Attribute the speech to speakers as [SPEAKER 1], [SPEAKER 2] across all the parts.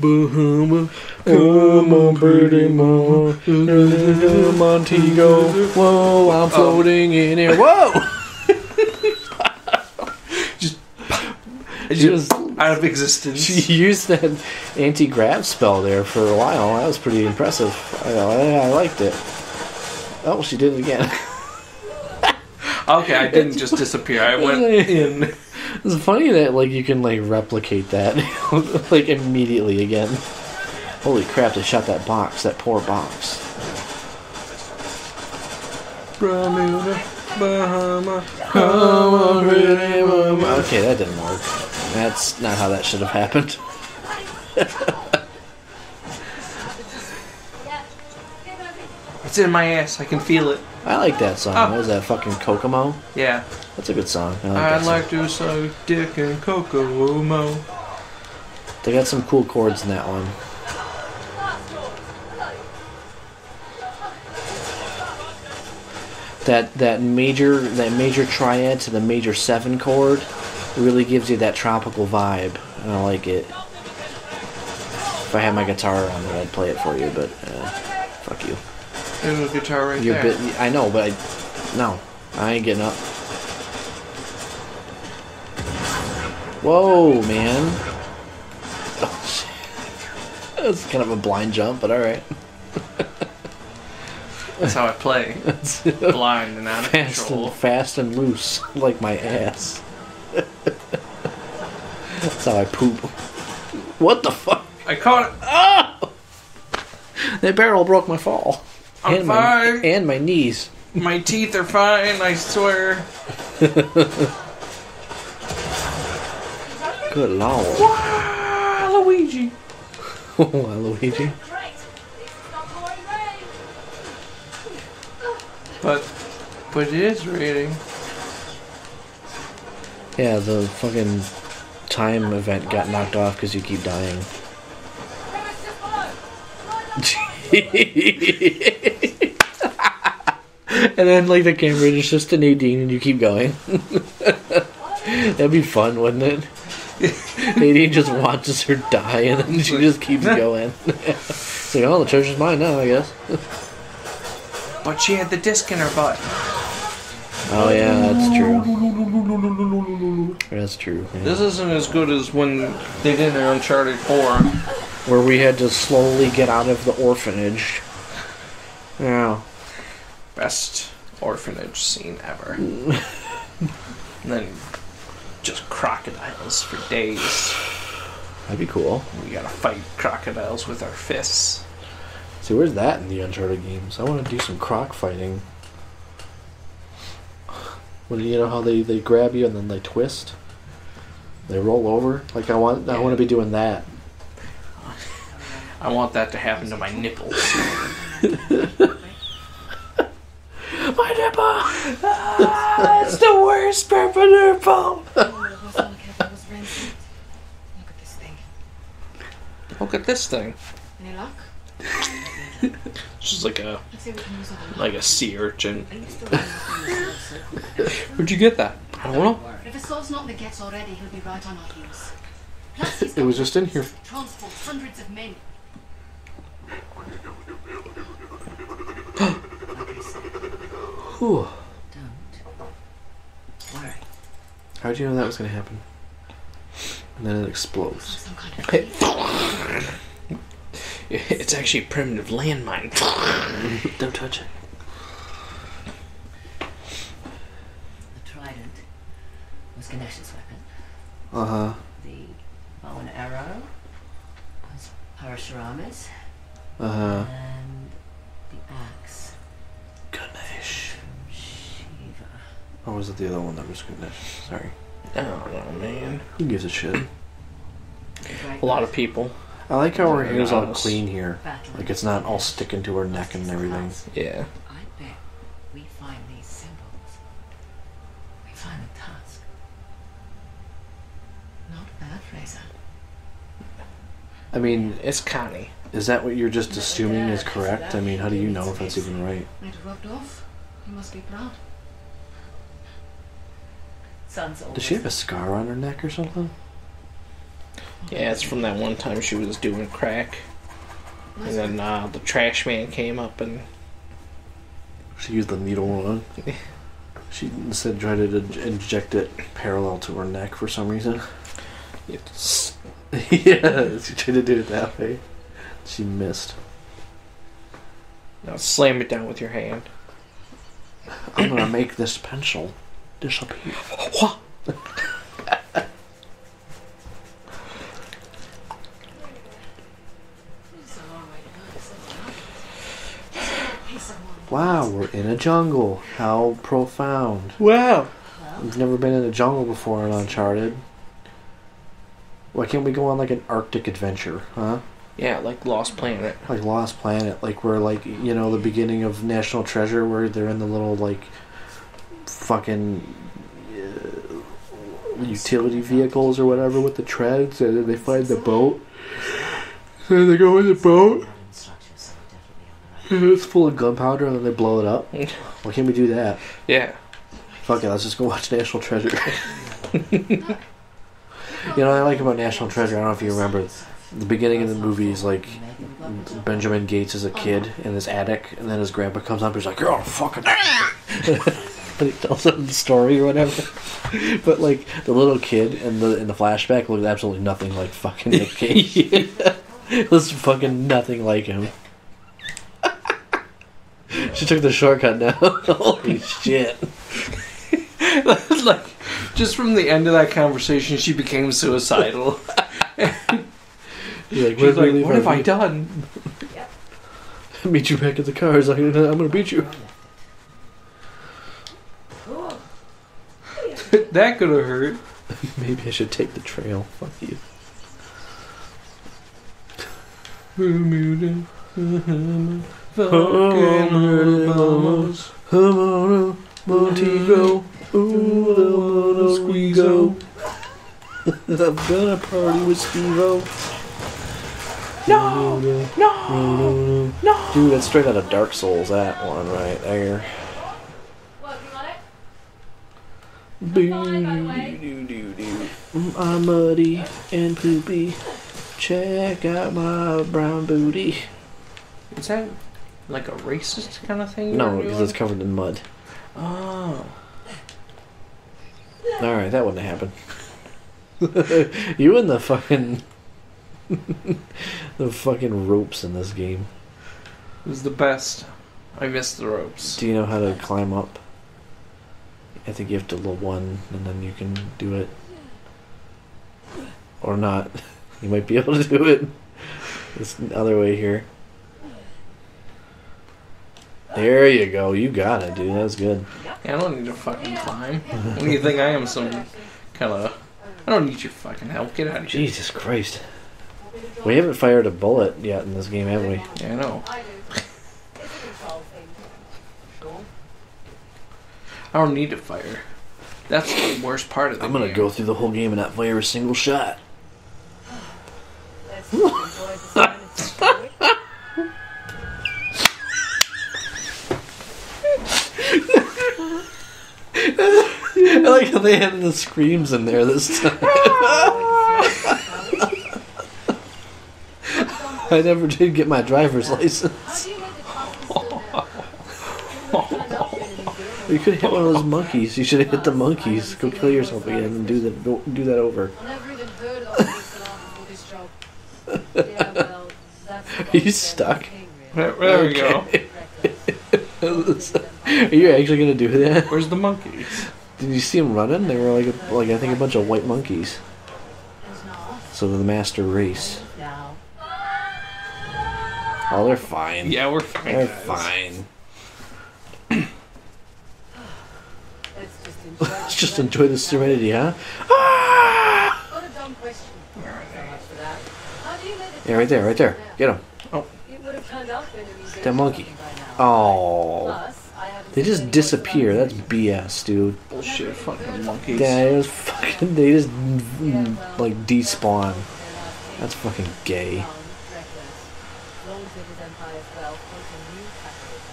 [SPEAKER 1] Bahama, come on, pretty mama, Montego. Whoa, I'm oh. floating in air. Whoa! just, was
[SPEAKER 2] out of existence.
[SPEAKER 1] she used that anti grab spell there for a while. That was pretty impressive. I, I, I liked it. Oh, she did it again.
[SPEAKER 2] okay, I didn't just disappear. I went in.
[SPEAKER 1] It's funny that like you can like replicate that like immediately again. Holy crap! They shot that box, that poor box. Okay, that didn't work. That's not how that should have happened.
[SPEAKER 2] It's in my ass. I can feel it.
[SPEAKER 1] I like that song.
[SPEAKER 2] Oh.
[SPEAKER 1] What was that fucking Kokomo?
[SPEAKER 2] Yeah.
[SPEAKER 1] That's a good song. I like
[SPEAKER 2] I'd like to suck dick and Kokomo.
[SPEAKER 1] They got some cool chords in that one. That that major that major triad to the major seven chord really gives you that tropical vibe, and I like it. If I had my guitar on I'd play it for you, but uh, fuck you.
[SPEAKER 2] There's a guitar right
[SPEAKER 1] You're
[SPEAKER 2] there.
[SPEAKER 1] bit, I know, but I no, I ain't getting up. Whoa, man! Oh, shit. That's kind of a blind jump, but all right.
[SPEAKER 2] That's how I play. Blind and out of
[SPEAKER 1] Fast
[SPEAKER 2] control.
[SPEAKER 1] and fast and loose, like my ass. That's how I poop. What the fuck?
[SPEAKER 2] I caught it.
[SPEAKER 1] Oh! That barrel broke my fall.
[SPEAKER 2] I'm
[SPEAKER 1] and my
[SPEAKER 2] fine.
[SPEAKER 1] and my knees.
[SPEAKER 2] My teeth are fine, I swear.
[SPEAKER 1] Good lord.
[SPEAKER 2] Ah, Luigi.
[SPEAKER 1] Luigi.
[SPEAKER 2] But, but it is raining.
[SPEAKER 1] Yeah, the fucking time event got knocked off because you keep dying. and then, like, the camera is just to Nadine and you keep going. That'd be fun, wouldn't it? Nadine just watches her die and then she just keeps going. it's like, oh, the treasure's mine now, I guess.
[SPEAKER 2] But she had the disc in her butt.
[SPEAKER 1] Oh, yeah, that's true. That's true. yeah.
[SPEAKER 2] This isn't as good as when they did in Uncharted 4.
[SPEAKER 1] where we had to slowly get out of the orphanage. Yeah.
[SPEAKER 2] Best orphanage scene ever. Mm. and then just crocodiles for days.
[SPEAKER 1] That'd be cool.
[SPEAKER 2] We gotta fight crocodiles with our fists.
[SPEAKER 1] See, where's that in the Uncharted games? I want to do some croc fighting. Well, you know how they, they grab you and then they twist? They roll over? Like, I want I want to be doing that.
[SPEAKER 2] I want that to happen to my nipples.
[SPEAKER 1] My nipple! Ah, it's the worst purple nipple!
[SPEAKER 3] Look at this thing.
[SPEAKER 2] Look at this thing.
[SPEAKER 3] Any luck?
[SPEAKER 2] It's just like a
[SPEAKER 3] Let's see if we can use it.
[SPEAKER 2] like a sea urchin.
[SPEAKER 3] Are you still running the circle?
[SPEAKER 2] Where'd you get that? I don't know.
[SPEAKER 3] If it solves not the gets already, he'll be right on our heels. Plus, he's
[SPEAKER 1] It was just in here.
[SPEAKER 3] Transport hundreds of men.
[SPEAKER 1] Whew.
[SPEAKER 3] Don't worry.
[SPEAKER 1] How'd you know that was going to happen? And then it explodes.
[SPEAKER 3] Kind of
[SPEAKER 2] It's actually a primitive landmine.
[SPEAKER 1] Don't touch it.
[SPEAKER 3] The trident was Ganesh's weapon.
[SPEAKER 1] Uh huh.
[SPEAKER 3] The bow and arrow was Parashurama's.
[SPEAKER 1] Uh huh.
[SPEAKER 3] And the axe
[SPEAKER 1] Ganesh.
[SPEAKER 3] from Shiva.
[SPEAKER 1] Or was it the other one that was Ganesh? Sorry.
[SPEAKER 2] I don't know, man.
[SPEAKER 1] Who gives a shit?
[SPEAKER 2] A lot of people.
[SPEAKER 1] I like how her hair's all
[SPEAKER 2] honest.
[SPEAKER 1] clean here. Like it's not all sticking to her neck and everything.
[SPEAKER 2] Yeah.
[SPEAKER 3] I bet we find these symbols. We find the task. Not bad, Frazer.
[SPEAKER 1] I mean,
[SPEAKER 2] It's Connie.
[SPEAKER 1] is that what you're just assuming is correct? I mean, how do you know if that's even right?
[SPEAKER 3] Might have rubbed off. You must be proud. Son's
[SPEAKER 1] Does she have a scar on her neck or something?
[SPEAKER 2] Yeah, it's from that one time she was doing crack. And then uh, the trash man came up and
[SPEAKER 1] She used the needle wrong. She instead tried to inject it parallel to her neck for some reason.
[SPEAKER 2] it's,
[SPEAKER 1] yeah, she tried to do it that way. She missed.
[SPEAKER 2] now slam it down with your hand.
[SPEAKER 1] I'm gonna make this pencil disappear.
[SPEAKER 3] It's a long way to go to Central Just a little piece of mind.
[SPEAKER 1] Wow, we're in a jungle. How profound.
[SPEAKER 2] Wow.
[SPEAKER 1] We've never been in a jungle before in Uncharted. Why can't we go on like an Arctic adventure, huh?
[SPEAKER 2] Yeah, like Lost Planet.
[SPEAKER 1] Like Lost Planet, like where like you know the beginning of National Treasure, where they're in the little like fucking uh, utility vehicles or whatever with the treads, and then they find the boat. And they go in the boat,
[SPEAKER 3] Instructions, so we're definitely on the right.
[SPEAKER 1] and it's full of gunpowder, and then they blow it up. Why can't we do that?
[SPEAKER 2] Yeah.
[SPEAKER 1] Fuck it, let's just go watch National Treasure. you know, what I like about National Treasure. I don't know if you remember the beginning of the movie is like Benjamin Gates is a kid in this attic, and then his grandpa comes up. He's like, "You're all fucking," and he tells him the story or whatever. But like the little kid in the in the flashback looked absolutely nothing like fucking Nick Cage. it was fucking nothing like him. she took the shortcut now. Holy shit!
[SPEAKER 2] like, just from the end of that conversation, she became suicidal.
[SPEAKER 1] You're like,
[SPEAKER 2] She's
[SPEAKER 1] "Where do we
[SPEAKER 2] like, what have I done?
[SPEAKER 1] Meet you back at the cars. I'm I'm gonna beat you.
[SPEAKER 2] That could have hurt.
[SPEAKER 1] Maybe I should take the trail. Fuck you. Montego, ooh, the Montego. I'm gonna party with Stevo.
[SPEAKER 2] No! No! No!
[SPEAKER 1] Dude, that's straight out of Dark Souls, that one right there. I'm muddy and poopy. Check out my brown booty.
[SPEAKER 2] Is that like a racist kind of thing?
[SPEAKER 1] No, because it's covered in mud.
[SPEAKER 2] Oh.
[SPEAKER 1] Alright, that wouldn't happen. you and the fucking. the fucking ropes in this game.
[SPEAKER 2] It was the best. I missed the ropes.
[SPEAKER 1] Do you know how to climb up? I think you have to level one and then you can do it. Or not. You might be able to do it. This other way here. There you go. You got it, dude. That was good.
[SPEAKER 2] Yeah, I don't need to fucking climb. what do you think I am? Some kind of. I don't need your fucking help. Get out of here.
[SPEAKER 1] Jesus Christ. We haven't fired a bullet yet in this game, have we?
[SPEAKER 2] Yeah, I know. I don't need to fire. That's the worst part of the
[SPEAKER 1] I'm gonna
[SPEAKER 2] game.
[SPEAKER 1] go through the whole game and not fire a single shot. I like how they had the screams in there this time. I never did get my driver's license. You could hit one of those monkeys. You should have hit the monkeys. Go kill yourself again and do that. Do that over.
[SPEAKER 4] Never even heard of this for this job. Yeah, well, that's
[SPEAKER 1] Are you stuck?
[SPEAKER 2] There, there we go.
[SPEAKER 1] Are you actually gonna do that?
[SPEAKER 2] Where's the monkeys?
[SPEAKER 1] Did you see them running? They were like, a, like I think a bunch of white monkeys. So the master race. Oh, they're fine.
[SPEAKER 2] Yeah, we're fine.
[SPEAKER 1] they're
[SPEAKER 2] guys.
[SPEAKER 1] fine.
[SPEAKER 4] Let's just enjoy
[SPEAKER 1] Let's just enjoy the serenity, huh? Ah!
[SPEAKER 4] What a dumb question. Thank you so much for that. How do you let it
[SPEAKER 1] Yeah, right there, right there. Get him.
[SPEAKER 4] It would have turned out better these days
[SPEAKER 1] That monkey. Oh,
[SPEAKER 4] Plus, I haven't
[SPEAKER 1] they just disappear. That's BS, dude.
[SPEAKER 2] Bullshit, fucking monkeys.
[SPEAKER 1] Yeah, it was fucking. They just mm, like despawn. That's fucking gay.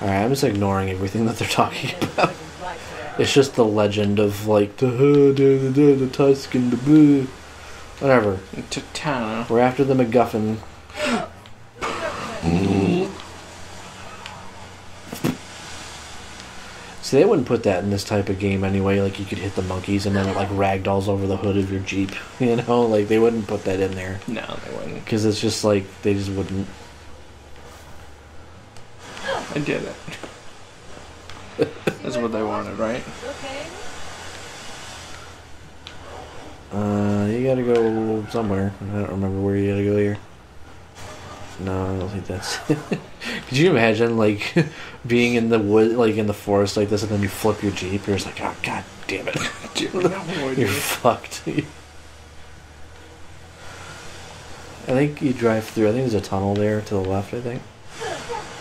[SPEAKER 1] Alright, I'm just ignoring everything that they're talking about. It's just the legend of like the the the, the, the tusk and the blue. Whatever.
[SPEAKER 2] Tatana.
[SPEAKER 1] We're after the MacGuffin. See, they wouldn't put that in this type of game anyway. Like you could hit the monkeys and then it like ragdolls over the hood of your jeep. You know, like they wouldn't put that in there
[SPEAKER 2] No, they wouldn't.
[SPEAKER 1] because it's just like they just wouldn't.
[SPEAKER 2] I did it. That's what they wanted, right?
[SPEAKER 4] Okay.
[SPEAKER 1] Uh, you gotta go somewhere. I don't remember where you gotta go here. No, I don't think that's. Could you imagine like being in the wood, like in the forest like this, and then you flip your jeep? You're just like, oh god damn it,
[SPEAKER 2] Dude, no,
[SPEAKER 1] you're fucked. I think you drive through. I think there's a tunnel there to the left. I think,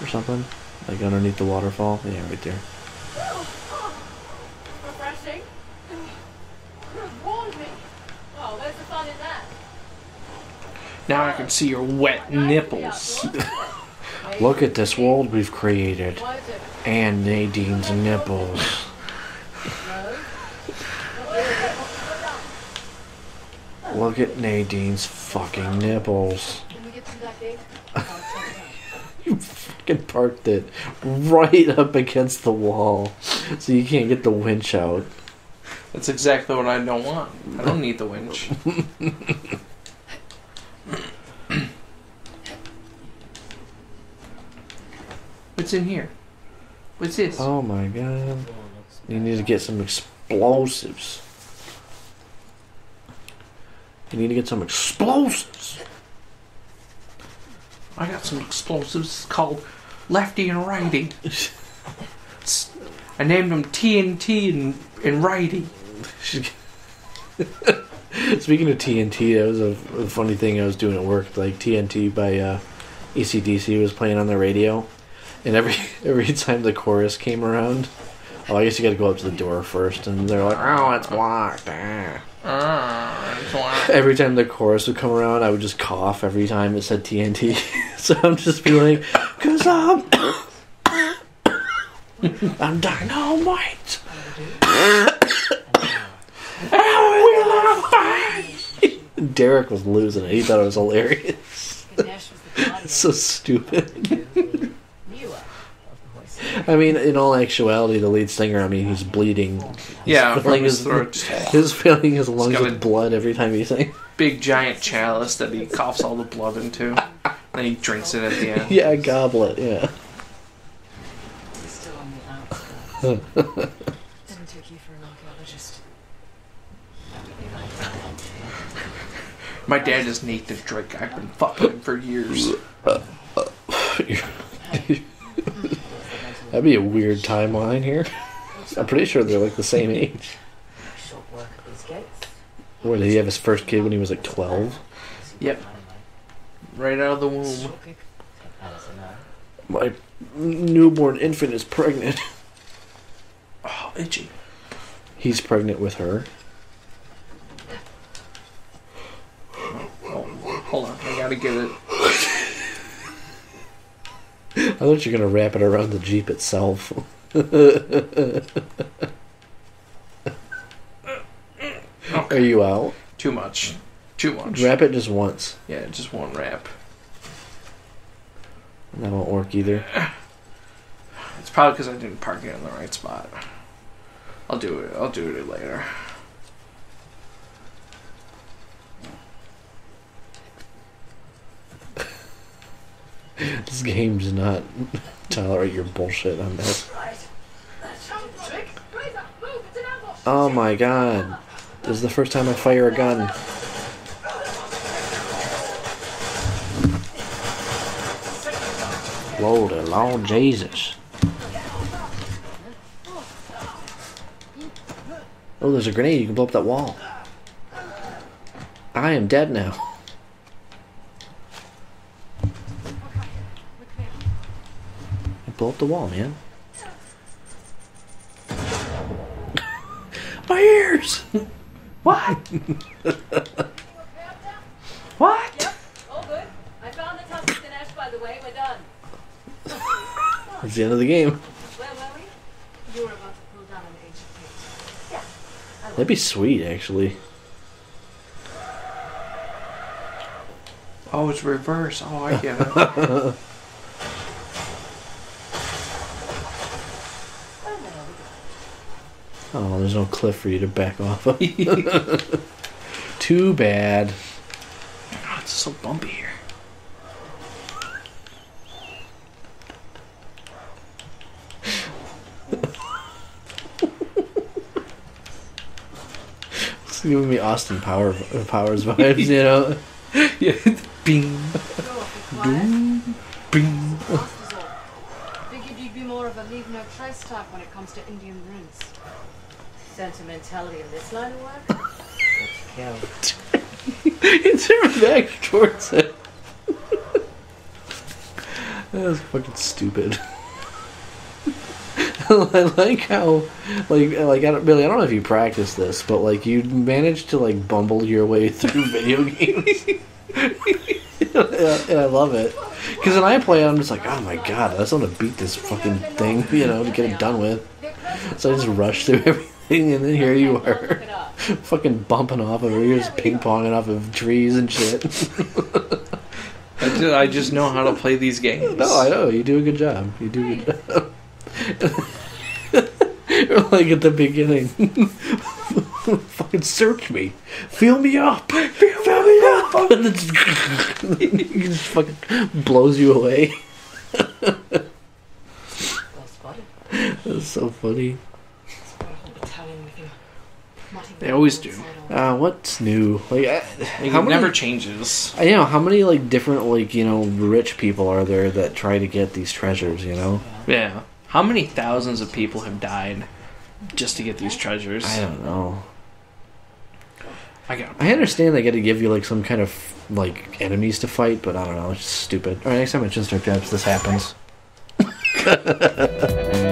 [SPEAKER 1] or something like underneath the waterfall. Yeah, right there.
[SPEAKER 4] Refreshing. Warned me. Oh, where's the fun in that?
[SPEAKER 2] Now I can see your wet nipples.
[SPEAKER 1] Look at this world we've created,
[SPEAKER 4] Why is it?
[SPEAKER 1] and Nadine's nipples. Look at Nadine's fucking nipples.
[SPEAKER 4] Can we get through that gate?
[SPEAKER 1] You fucking parked it right up against the wall, so you can't get the winch out.
[SPEAKER 2] That's exactly what I don't want. I don't need the winch. What's in here? What's this?
[SPEAKER 1] Oh my god. You need to get some explosives. You need to get some explosives.
[SPEAKER 2] I got some explosives called Lefty and Righty. It's- I named them TNT and, and Righty.
[SPEAKER 1] Speaking of TNT, that was a, a funny thing I was doing at work. Like TNT by uh, AC/DC was playing on the radio, and every every time the chorus came around, oh, I guess you got to go up to the door first, and they're like, "Oh, it's locked." ah."
[SPEAKER 2] Ah, that's why.
[SPEAKER 1] Every time the chorus would come around, I would just cough every time it said TNT. so I'm just be like, "Cause I'm um, I'm dynamite." Derek was losing it. He thought it was hilarious.
[SPEAKER 3] Ganesh was the god
[SPEAKER 1] It's so stupid.
[SPEAKER 3] Miwa of course.
[SPEAKER 1] I mean, in all actuality, the lead singer, I mean, he's bleeding.
[SPEAKER 2] Yeah,
[SPEAKER 1] He's filling
[SPEAKER 2] his
[SPEAKER 1] his,
[SPEAKER 2] throat.
[SPEAKER 1] he's filling his lungs with blood every time he sings.
[SPEAKER 2] Big giant chalice that he coughs all the blood into. Then he drinks it at the end.
[SPEAKER 1] Yeah, goblet, yeah.
[SPEAKER 3] He's still on the outskirts. Didn't take you for an archaeologist.
[SPEAKER 2] My dad doesn't eat the drink. I've been fucking him for years.
[SPEAKER 1] That'd be a weird timeline here. I'm pretty sure they're like the same age.
[SPEAKER 3] Short work at these gates.
[SPEAKER 1] Where did he have his first kid when he was like 12?
[SPEAKER 2] Yep. Right out of the womb.
[SPEAKER 3] Short kick. Allison,
[SPEAKER 1] My newborn infant is pregnant.
[SPEAKER 2] Oh, itchy.
[SPEAKER 1] He's pregnant with her.
[SPEAKER 2] Hold on. I gotta get it.
[SPEAKER 1] I thought you were gonna wrap it around the Jeep itself. Are you out?
[SPEAKER 2] Too much. Too much.
[SPEAKER 1] Wrap it just once.
[SPEAKER 2] Yeah, just one wrap.
[SPEAKER 1] That won't work either.
[SPEAKER 2] It's probably because I didn't park it in the right spot. I'll do it. I'll do it later.
[SPEAKER 1] This game does not tolerate your bullshit on this.
[SPEAKER 4] Trick. Razor, move. It's an ambush.
[SPEAKER 1] Oh my god. This is the first time I fire a gun. Lord, Lord Jesus. Oh, there's a grenade. You can blow up that wall. I am dead now. Blow up the wall, man. My ears!
[SPEAKER 2] What? what?
[SPEAKER 4] Yep. All good. I found the tusk of Ganesh, by the way. We're done.
[SPEAKER 1] That's the end of the game.
[SPEAKER 4] Where were we? You were about to pull down an ancient gate.
[SPEAKER 1] That'd be sweet, actually.
[SPEAKER 2] Oh, it's reverse. Oh, I get it.
[SPEAKER 1] Oh, there's no cliff for you to back off of. Too bad.
[SPEAKER 2] oh, it's so bumpy here.
[SPEAKER 1] It's giving me Austin Power uh, Powers vibes, you know.
[SPEAKER 2] Yeah. Bing.
[SPEAKER 3] Go, be.
[SPEAKER 2] Bing.
[SPEAKER 3] Lost is all. Figured you'd be more of a leave no trace type when it comes to Indian runes. Sentimentality in this line of work?
[SPEAKER 2] Count.
[SPEAKER 1] it's her back towards it. that was fucking stupid. I like how, like, like I don't, Billy. I don't know if you practice this, but like you managed to like bumble your way through video games, and I love it. Because when I play, I'm just like, oh my god, I just want to beat this fucking thing, you know, to get it done with. So I just rush through everything, and then here you are, fucking bumping off of, you're just ping ponging off of trees and shit.
[SPEAKER 2] I just, I just know how to play these games.
[SPEAKER 1] No, I know you do a good job. You do a good job. like at the beginning, fucking search me, feel me up, feel me up, and then just, he just fucking blows you away.
[SPEAKER 3] Well spotted.
[SPEAKER 1] That's so funny.
[SPEAKER 3] Got a whole battalion with you. Mutting
[SPEAKER 2] They always do.
[SPEAKER 1] Uh, what's new? Like, uh,
[SPEAKER 2] Like,
[SPEAKER 1] how
[SPEAKER 2] it
[SPEAKER 1] many?
[SPEAKER 2] never changes.
[SPEAKER 1] I know how many like different like you know rich people are there that try to get these treasures. You know,
[SPEAKER 2] Yeah. How many thousands of people have died just to get these treasures?
[SPEAKER 1] I don't know.
[SPEAKER 2] I got.
[SPEAKER 1] I understand they got to give you like some kind of like enemies to fight, but I don't know. It's just stupid. All right, next time at Chinstrap Chaps, this happens.